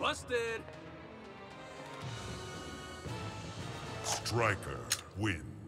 Busted! Striker wins.